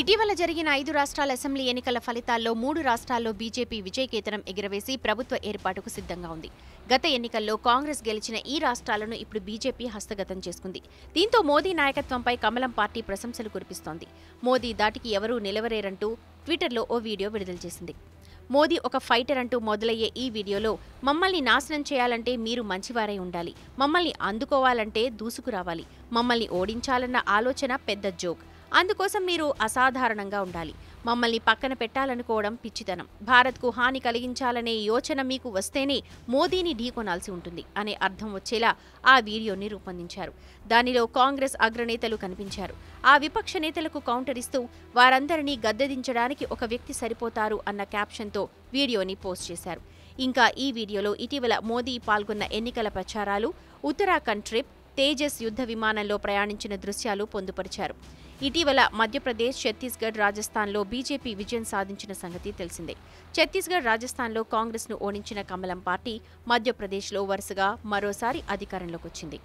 ఇటీవల జరిగిన ఐదు రాష్ట్రాల అసెంబ్లీ ఎన్నికల ఫలితాల్లో మూడు రాష్ట్రాల్లో బీజేపీ విజయకేతనం ఎగురవేసి ప్రభుత్వ ఏర్పాటుకు సిద్ధంగా ఉంది. గత ఎన్నికల్లో కాంగ్రెస్ గెలిచిన ఈ రాష్ట్రాలను ఇప్పుడు బీజేపీ హస్తగతం చేసుకుంది. దీంతో మోదీ నాయకత్వంపై కమలం పార్టీ ప్రశంసలు కురిపిస్తోంది. మోదీ దాటికి ఎవరూ నిలవరేరంటూ ట్విట్టర్లో ఓ వీడియో విడుదల చేసింది. మోదీ ఒక ఫైటర్ అంటూ మొదలయ్యే ఈ వీడియోలో మమ్మల్ని నాశనం చేయాలంటే మీరు మంచివారై ఉండాలి. మమ్మల్ని అందుకోవాలంటే దూసుకురావాలి. మమ్మల్ని ఓడించాలన్న ఆలోచన పెద్ద జోక్. అందుకోసం మీరు అసాధారణంగా ఉండాలి. మమ్మల్ని పక్కన పెట్టాలనుకోవడం పిచ్చితనం. భారత్కు హాని కలిగించాలనే యోచన మీకు వస్తేనే మోదీని ఢీకొనాల్సి ఉంటుంది అనే అర్థం వచ్చేలా ఆ వీడియోని రూపొందించారు. దానిలో కాంగ్రెస్ అగ్రనేతలు కనిపించారు. ఆ విపక్ష నేతలకు కౌంటర్ ఇస్తూ వారందరినీ గద్దెదించడానికి ఒక వ్యక్తి సరిపోతారు అన్న క్యాప్షన్తో వీడియోని పోస్ట్ చేశారు. ఇంకా ఈ వీడియోలో ఇటీవల మోదీ పాల్గొన్న ఎన్నికల ప్రచారాలు ఉత్తరాఖండ్ ట్రిప్ తేజస్ యుద్ధ విమానంలో ప్రయాణించిన దృశ్యాలు పొందుపరిచారు. ఇటీవల మధ్యప్రదేశ్ ఛత్తీస్గఢ్ రాజస్థాన్లో బీజేపీ విజయం సాధించిన సంగతి తెలిసిందే. ఛత్తీస్గఢ్ రాజస్థాన్లో కాంగ్రెస్ను ఓడించిన కమలం పార్టీ మధ్యప్రదేశ్లో వరుసగా మరోసారి అధికారంలోకి వచ్చింది